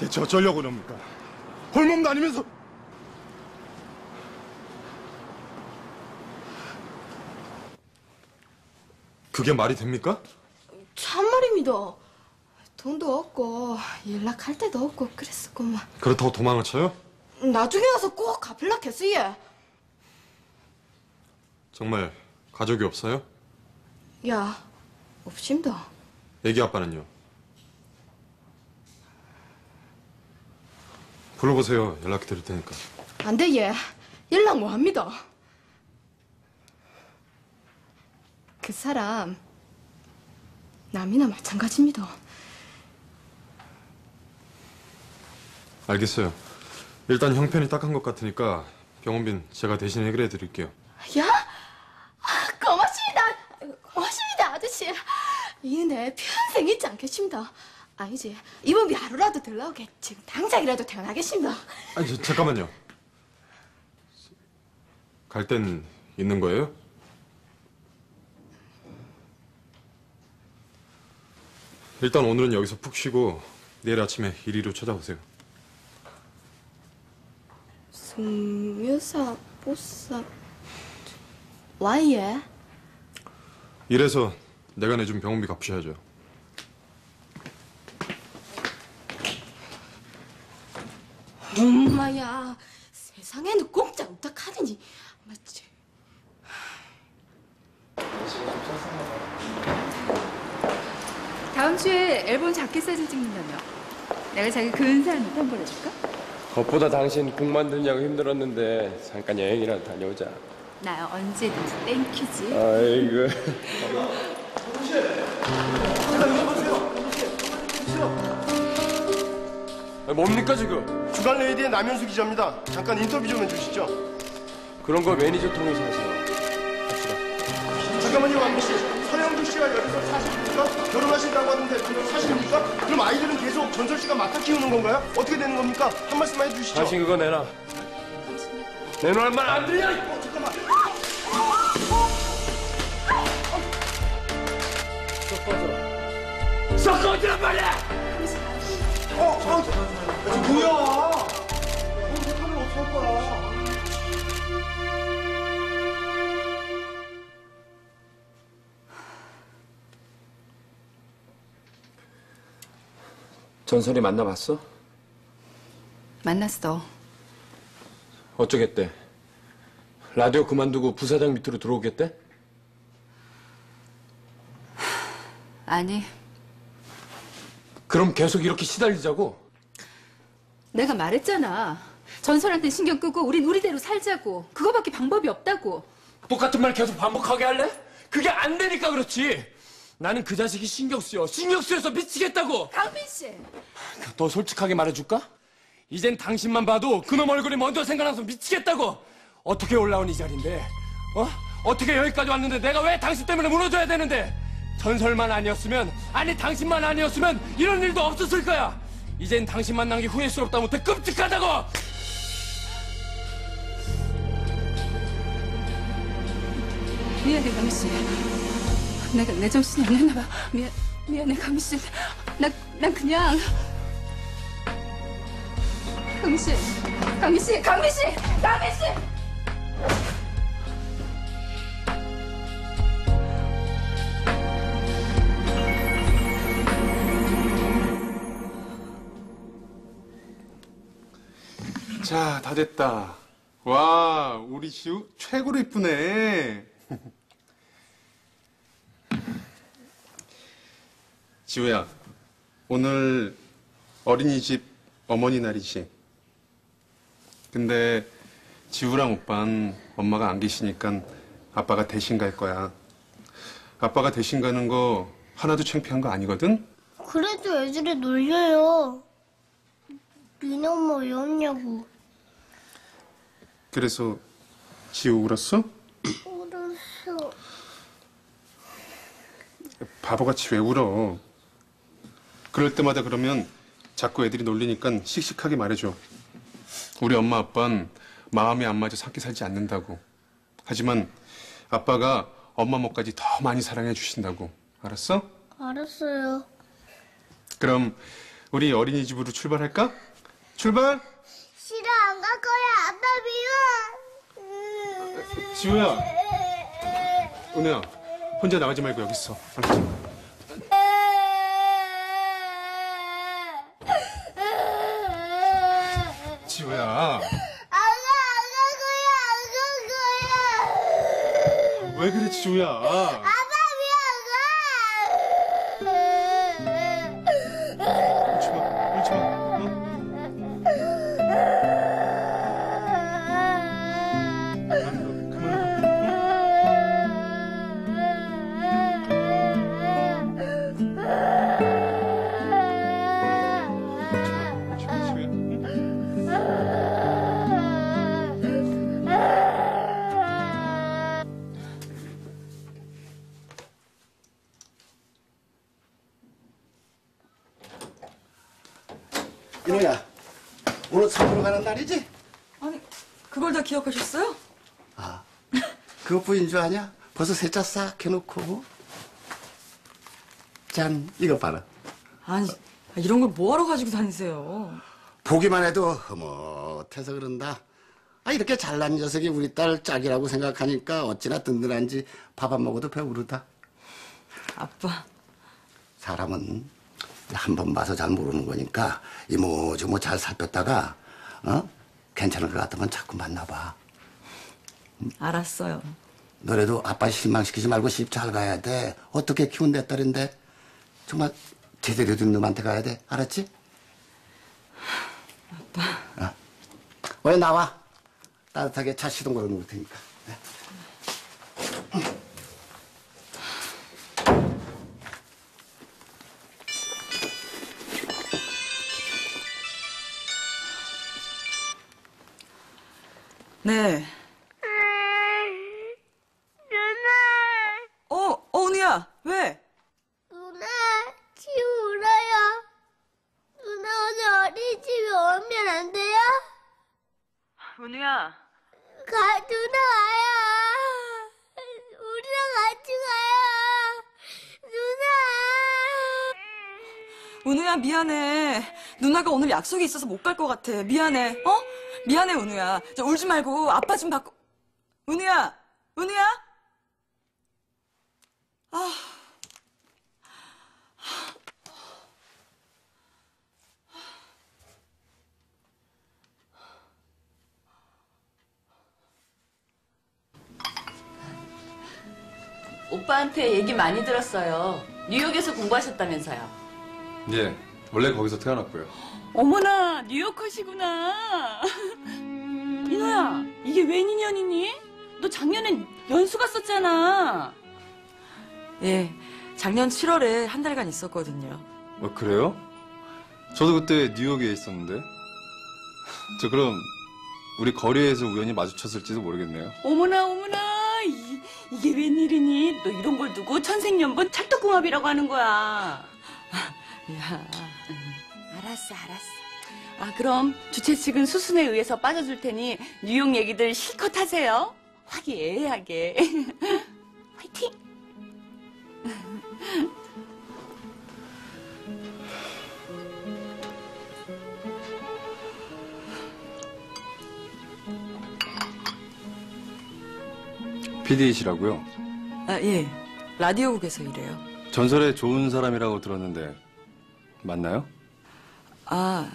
대체 어쩌려고 그럽니까? 홀몸 다니면서 그게 말이 됩니까? 참말입니다. 돈도 없고 연락할 데도 없고 그랬었구만. 그렇다고 도망을 쳐요? 나중에 와서 꼭 갚을라 했어요. 정말 가족이 없어요? 야, 없습니다. 애기 아빠는요? 불러보세요. 연락해 드릴 테니까. 안 돼, 얘. 연락 못 합니다. 그 사람 남이나 마찬가지입니다. 알겠어요. 일단 형편이 딱한 것 같으니까 병원빈 제가 대신 해결해 드릴게요. 야, 아, 고맙습니다. 고맙습니다, 아저씨. 이 은혜 평생 잊지 않겠습니다. 아니지, 이번 하루라도 덜 나오게 지금 당장이라도 태어나겠습니다. 아니, 저, 잠깐만요. 갈 땐 있는 거예요? 일단 오늘은 여기서 푹 쉬고 내일 아침에 이리로 찾아오세요. 송묘사 보사 와이에 이래서 내가 내준 병원비 갚으셔야죠. 세상에는 공짜 없다 카드니 맞지? 다음 주에 앨범 자켓 사진 찍는다며. 내가 자기 근사한 옷 한번 해줄까? 그보다 당신 곡 만드냐고 힘들었는데 잠깐 여행이라도 다녀오자. 나 언제든지 thank you지. 아이고. 뭡니까 지금? 주간 레이디의 남현수 기자입니다. 잠깐 인터뷰 좀 해주시죠. 그런 거 매니저 통해서 하세요. 잠깐만요, 왕미 씨. 서영주 씨가 여기서 사십니까? 결혼하신다고 하는데 그건 사실입니까? 그럼 아이들은 계속 전설 씨가 맡아 키우는 건가요? 어떻게 되는 겁니까? 한 말씀만 해주시죠. 당신 그거 내놔. 내놓을 말 안 들려! 잠깐만. 썩 꺼지란 말이야! 어, 어, 저 뭐야? 어, 잠깐만 어떡할 거야? 전설이 만나봤어? 만났어. 어쩌겠대? 라디오 그만두고 부사장 밑으로 들어오겠대? 아니, 그럼 계속 이렇게 시달리자고? 내가 말했잖아. 전설한테 신경 끄고 우린 우리대로 살자고. 그거밖에 방법이 없다고. 똑같은 말 계속 반복하게 할래? 그게 안 되니까 그렇지. 나는 그 자식이 신경 쓰여. 신경 쓰여서 미치겠다고. 강빈 씨. 더 솔직하게 말해줄까? 이젠 당신만 봐도 그놈 얼굴이 먼저 생각나서 미치겠다고. 어떻게 올라온 이 자리인데? 어? 어떻게 여기까지 왔는데 내가 왜 당신 때문에 무너져야 되는데? 전설만 아니었으면, 아니 당신만 아니었으면 이런 일도 없었을 거야. 이젠 당신 만난 게 후회스럽다 못해 끔찍하다고. 미안해, 강민 씨. 내가 내 정신이 아니었나 봐. 미안, 미안해, 강민 씨. 나, 난 그냥. 강민 씨, 강민 씨, 강민 씨, 강민 씨. 자, 다 됐다. 와, 우리 지우 최고로 이쁘네. 지우야, 오늘 어린이집 어머니 날이지. 근데 지우랑 오빠는 엄마가 안 계시니까 아빠가 대신 갈 거야. 아빠가 대신 가는 거 하나도 창피한 거 아니거든? 그래도 애들이 놀려요. 니네 엄마 왜 없냐고. 그래서 지우 울었어? 울었어. 바보같이 왜 울어? 그럴 때마다 그러면 자꾸 애들이 놀리니까 씩씩하게 말해줘. 우리 엄마 아빠는 마음이 안 맞아 함께 살지 않는다고. 하지만 아빠가 엄마 목까지 더 많이 사랑해 주신다고. 알았어? 알았어요. 그럼 우리 어린이집으로 출발할까? 출발! 싫어 안 갈 거야 아빠 미워. 지우야, 은혜야, 혼자 나가지 말고 여기 있어. 알았지? 지우야, 안 가 안 갈 거야 안 갈 거야. 왜 그래, 지우야? 이노야, 오늘 선으로 가는 날이지? 아니, 그걸 다 기억하셨어요? 아, 그것뿐인 줄 아냐? 벌써 세차 싹 해놓고. 짠, 이거 봐라. 아니, 이런 걸 뭐하러 가지고 다니세요? 보기만 해도 흐뭇해서 그런다. 아, 이렇게 잘난 녀석이 우리 딸 짝이라고 생각하니까 어찌나 든든한지 밥 안 먹어도 배부르다. 아빠, 사람은 한 번 봐서 잘 모르는 거니까 이모저모 잘 살폈다가, 어? 괜찮을 것 같으면 자꾸 만나봐. 알았어요. 너래도 아빠 실망시키지 말고 집 잘 가야 돼. 어떻게 키운 내 딸인데 정말 제대로 된 놈한테 가야 돼. 알았지? 아빠. 어. 왜 나와? 따뜻하게 차 시동 걸어 놓을 테니까. 네. 네. 누나, 어, 어, 은우야, 왜? 누나, 지금 울어요. 누나 오늘 어린이집에 오면 안 돼요? 은우야. 가, 누나 와요. 우리랑 같이 가요. 누나. 은우야, 미안해. 누나가 오늘 약속이 있어서 못 갈 것 같아. 미안해. 어? 미안해, 은우야. 저 울지 말고 아빠 좀 바꿔. 은우야! 은우야! 아. 오빠한테 얘기 많이 들었어요. 뉴욕에서 공부하셨다면서요. 예, 원래 거기서 태어났고요. 어머나, 뉴욕커시구나. 민호야, 이게 웬 인연이니? 너 작년엔 연수 갔었잖아. 예. 작년 7월에 한 달간 있었거든요. 어, 그래요? 저도 그때 뉴욕에 있었는데. 저 그럼 우리 거리에서 우연히 마주쳤을지도 모르겠네요. 어머나, 어머나, 이, 이게 웬일이니? 너 이런 걸 두고 천생연분 찰떡궁합이라고 하는 거야. 야. 알았어, 알았어. 아, 그럼 주최 측은 수순에 의해서 빠져줄 테니 뉴욕 얘기들 실컷 하세요. 화기애애하게. 화이팅! PD이시라고요? 아, 예. 라디오국에서 일해요. 전설에 좋은 사람이라고 들었는데 맞나요? 아,